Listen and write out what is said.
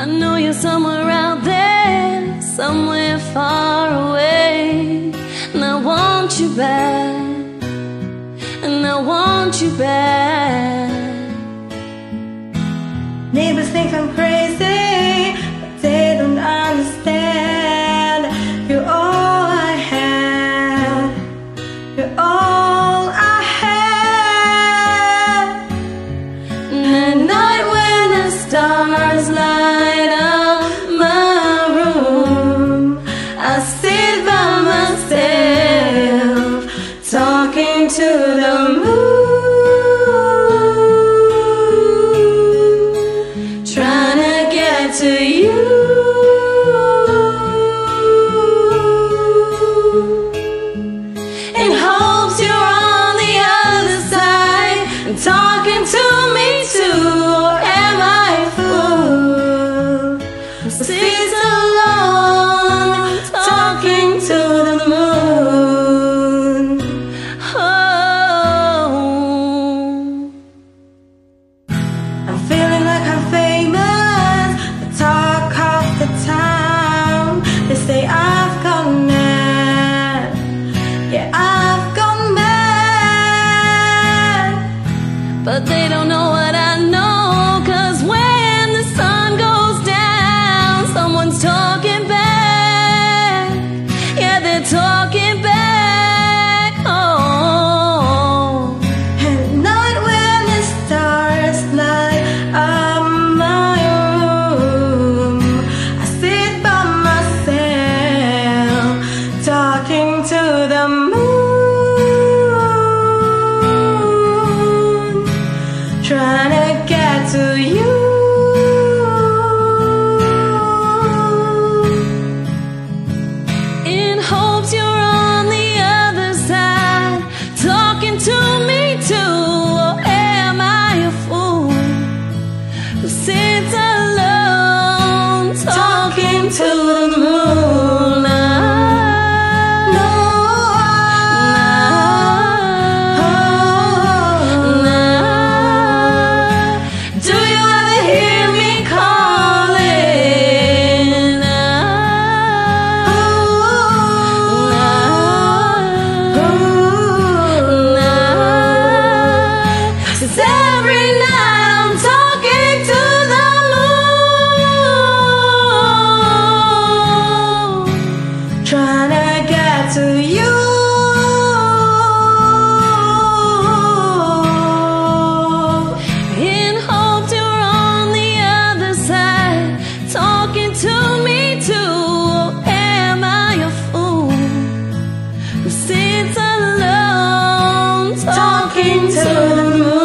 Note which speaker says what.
Speaker 1: I know you're somewhere out there, somewhere far away. And I want you back, and I want you back.
Speaker 2: Neighbors think I'm crazy.
Speaker 1: See. trying to get to you. when
Speaker 2: I get to you.
Speaker 1: In hope you're on the other side, talking to me too. Oh, am I a fool who sits alone, talking, talking to the moon?